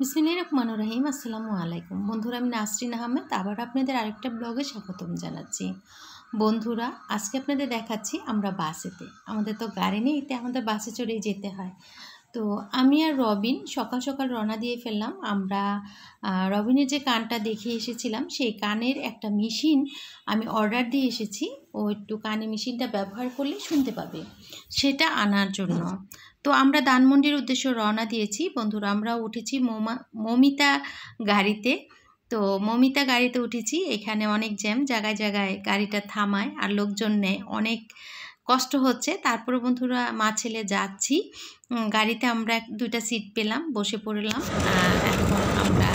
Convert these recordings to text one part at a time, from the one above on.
বিসমিল্লাহ রহমান রহিম, আসসালামু আলাইকুম। বন্ধুরা, আমি নাসরিন আহমেদ, আবার আপনাদের আরেকটা ব্লগে স্বাগতম জানাচ্ছি। বন্ধুরা, আজকে আপনাদের দেখাচ্ছি আমরা বাসেতে। আমাদের তো গাড়ি নেই এতে আমাদের বাসে চড়েই যেতে হয়। তো আমি আর রবিন সকাল সকাল রওনা দিয়ে ফেললাম। আমরা রবিনের যে কানটা দেখে এসেছিলাম, সেই কানের একটা মেশিন আমি অর্ডার দিয়ে এসেছি। ও একটু কানে মেশিনটা ব্যবহার করলে শুনতে পাবে, সেটা আনার জন্য। তো আমরা দানমন্ডির উদ্দেশ্যে রওনা দিয়েছি। বন্ধুরা, আমরা উঠেছি মোমা, মমিতা গাড়িতে। তো মমিতা গাড়িতে উঠেছি। এখানে অনেক জ্যাম, জায়গায় জায়গায় গাড়িটা থামায় আর লোকজন নেয়। অনেক কষ্ট হচ্ছে। তারপরে বন্ধুরা, মা ছেলে যাচ্ছি। গাড়িতে আমরা দুইটা সিট পেলাম, বসে পড়লাম। এখন আমরা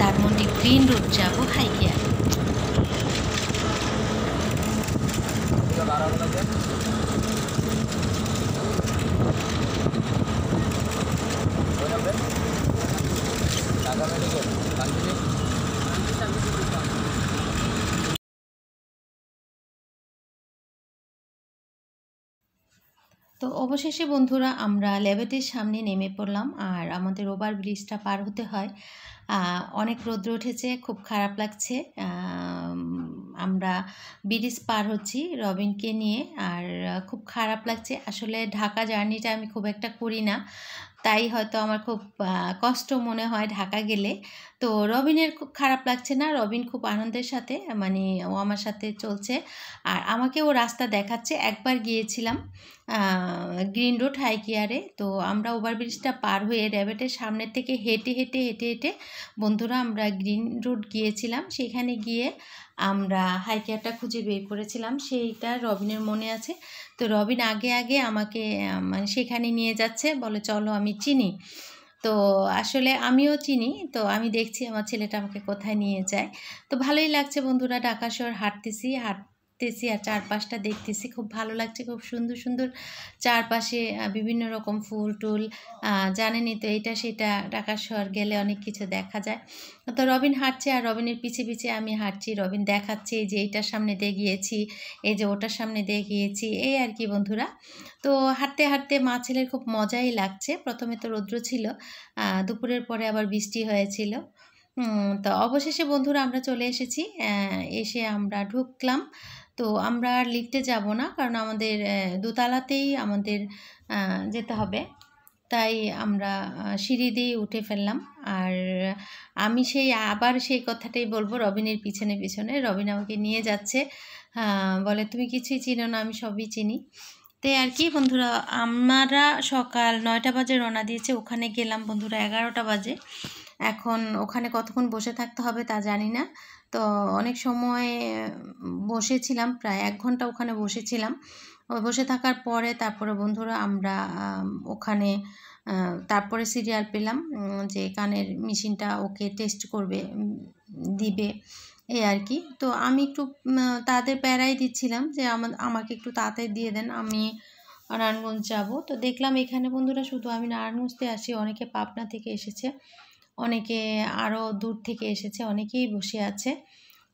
ধানমন্ডি গ্রিন রোড যাব হাইকিয়া তো অবশেষে বন্ধুরা আমরা ল্যাবেটের সামনে নেমে পড়লাম আর আমাদের ওভার ব্রিজটা পার হতে হয়। অনেক রোদ্র উঠেছে, খুব খারাপ লাগছে। আমরা ব্রিজ পার হচ্ছি রবিনকে নিয়ে আর খুব খারাপ লাগছে। আসলে ঢাকা জার্নিটা আমি খুব একটা করি না। তাই হয়তো আমার খুব কষ্ট মনে হয় ঢাকা গেলে। তো রবিনের খুব খারাপ লাগছে না? রবিন খুব আনন্দের সাথে মানে ও আমার সাথে চলছে। আর আমাকে ও রাস্তা দেখাচ্ছে। একবার গিয়েছিলাম গ্রিন রোড হাইকিয়ারে তো আমরা ওভারব্রিজটা পার হয়ে র্যাবেটের সামনের থেকে হেঁটে হেঁটে হেঁটে হেঁটে বন্ধুরা আমরা গ্রিন রোড গিয়েছিলাম। সেখানে গিয়ে আমরা হাইকিয়ারটা খুঁজে বের করেছিলাম, সেইটা রবিনের মনে আছে। তো রবিন আগে আগে আমাকে মানে সেখানে নিয়ে যাচ্ছে, বলে চলো আমি চিনি। তো আসলে আমিও চিনি, তো আমি দেখছি আমার ছেলেটা আমাকে কোথায় নিয়ে যায়। তো ভালোই লাগছে বন্ধুরা, ঢাকা শহর হাঁটতেছি, হাঁট দেখতেছি আর চারপাশটা দেখতেছি। খুব ভালো লাগছে, খুব সুন্দর সুন্দর চারপাশে বিভিন্ন রকম ফুল টুল জানেনই তো এটা সেটা ঢাকা শহর গেলে অনেক কিছু দেখা যায়। তো রবিন হাঁটছে আর রবিনের পিছে পিছে আমি হাঁটছি। রবিন দেখাচ্ছে যে এইটার সামনে দিয়ে গিয়েছি এই যে ওটার সামনে দিয়ে গিয়েছি এই আর কি বন্ধুরা। তো হাঁটতে হাঁটতে মা ছেলের খুব মজাই লাগছে। প্রথমে তো রৌদ্র ছিল দুপুরের পরে আবার বৃষ্টি হয়েছিল। তো অবশেষে বন্ধুরা আমরা চলে এসেছি এসে আমরা ঢুকলাম। তো আমরা আর লিফটে যাব না, কারণ আমাদের দোতলাতেই আমাদের যেতে হবে। তাই আমরা সিঁড়ি দিয়ে উঠে ফেললাম। আর আমি সেই, আবার সেই কথাটাই বলব, রবিনের পিছনে পিছনে। রবিন আমাকে নিয়ে যাচ্ছে। বলে, তুমি কিছুই চিনো না, আমি সবই চিনি। তো আর কি, বন্ধুরা, আমরা সকাল নয়টা বাজে রওনা দিয়েছে। ওখানে গেলাম বন্ধুরা, এগারোটা বাজে। এখন ওখানে কতক্ষণ বসে থাকতে হবে তা জানি না। তো অনেক সময় বসেছিলাম, প্রায় এক ঘণ্টা ওখানে বসেছিলাম। বসে থাকার পরে তারপরে বন্ধুরা আমরা ওখানে তারপরে সিরিয়াল পেলাম যে কানের মেশিনটা ওকে টেস্ট করবে দিবে এই আর কি। তো আমি একটু তাদের প্যারাই দিচ্ছিলাম যে আমাকে একটু তাড়াতাড়ি দিয়ে দেন, আমি নারায়ণগঞ্জ যাব। তো দেখলাম এখানে বন্ধুরা শুধু আমি নারায়ণগঞ্জতে আসি, অনেকে পাবনা থেকে এসেছে। অনেকে আরও দূর থেকে এসেছে, অনেকেই বসে আছে।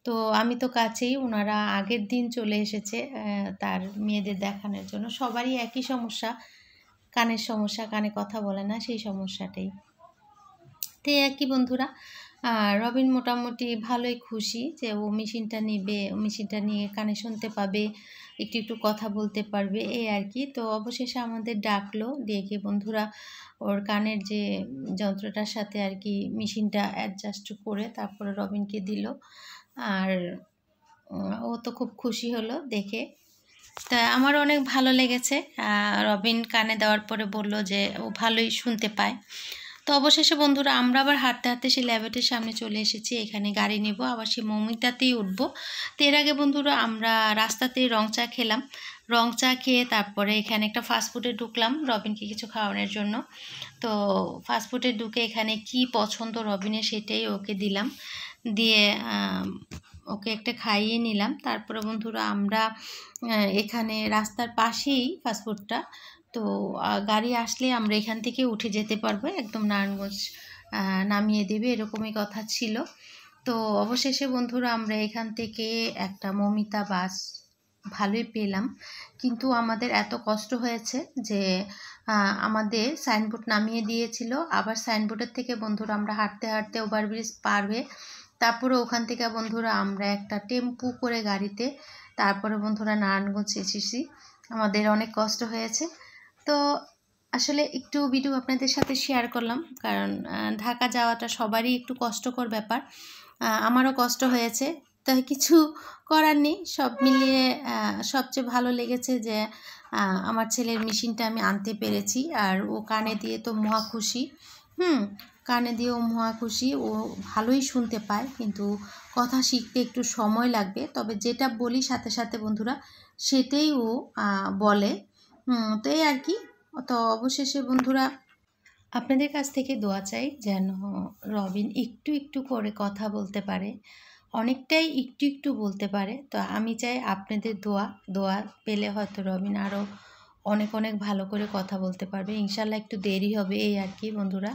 তো আমি তো কাছেই ওনারা আগের দিন চলে এসেছে তার মেয়েদের দেখানোর জন্য। সবারই একই সমস্যা, কানের সমস্যা, কানে কথা বলে না, সেই সমস্যাটাই। তো একই বন্ধুরা রবিন মোটামুটি ভালোই খুশি যে ও মেশিনটা নেবে, ও মেশিনটা নিয়ে কানে শুনতে পাবে, একটু একটু কথা বলতে পারবে, এই আর কি। তো অবশেষে আমাদের ডাকলো ডেকে বন্ধুরা ওর কানের যে যন্ত্রটার সাথে আর কি মেশিনটা অ্যাডজাস্ট করে তারপরে রবিনকে দিল। আর ও তো খুব খুশি হলো দেখে। তা আমার অনেক ভালো লেগেছে। রবিন কানে দেওয়ার পরে বলল যে ও ভালোই শুনতে পায়। তো অবশেষে বন্ধুরা, আমরা আবার হাঁটতে হাঁটতে সেই ল্যাবেটের সামনে চলে এসেছি। এখানে গাড়ি নেব, আবার সেই মমিটাতেই উঠবো। তো এর আগে বন্ধুরা, আমরা রাস্তাতেই রং চা খেলাম। রং চা খেয়ে তারপরে এখানে একটা ফাস্টফুডে ঢুকলাম, রবিনকে কিছু খাওয়ানোর জন্য। তো ফাস্টফুডে ঢুকে এখানে কি পছন্দ রবিনের সেটাই ওকে দিলাম। দিয়ে ওকে একটা খাইয়ে নিলাম। তারপরে বন্ধুরা, আমরা এখানে রাস্তার পাশেই ফাস্টফুডটা তো গাড়ি আসলে আমরা এখান থেকে উঠে যেতে পারব, একদম নারায়ণগঞ্জ নামিয়ে দেবে, এরকমই কথা ছিল। তো, অবশেষে বন্ধুরা আমরা এখান থেকে একটা মমিতা বাস ভালোই পেলাম। কিন্তু আমাদের এত কষ্ট হয়েছে যে আমাদের সাইনবোর্ড নামিয়ে দিয়েছিল। আবার সাইনবোর্ডের থেকে বন্ধুরা আমরা হাঁটতে হাঁটতে ওভারব্রিজ পার হয়ে তারপরে ওখান থেকে বন্ধুরা আমরা একটা টেম্পু করে গাড়িতে, তারপরে বন্ধুরা নারায়ণগঞ্জ এসেছি। আমাদের অনেক কষ্ট হয়েছে। তো আসলে একটু ভিডিও আপনাদের সাথে শেয়ার করলাম। কারণ ঢাকা যাওয়াটা সবারই একটু কষ্টকর ব্যাপার। আমারও কষ্ট হয়েছে। তাই কিছু করার নেই। সব মিলিয়ে সবচেয়ে ভালো লেগেছে যে আমার ছেলের মেশিনটা আমি আনতে পেরেছি। আর ও কানে দিয়ে তো মহা খুশি। হুম, কানে দিয়ে ও মহা খুশি। ও ভালোই শুনতে পায়। কিন্তু কথা শিখতে একটু সময় লাগবে। তবে যেটা বলি সাথে সাথে বন্ধুরা, সেটাই ও বলে। তো এই আর কি। তো অবশেষে বন্ধুরা, আপনাদের কাছ থেকে দোয়া চাই যেন রবিন একটু একটু করে কথা বলতে পারে, অনেকটাই একটু একটু বলতে পারে। তো আমি চাই আপনাদের দোয়া দোয়া পেলে হয়তো রবিন আরও অনেক অনেক ভালো করে কথা বলতে পারবে। ইনশাল্লাহ একটু দেরি হবে এই আর কি বন্ধুরা।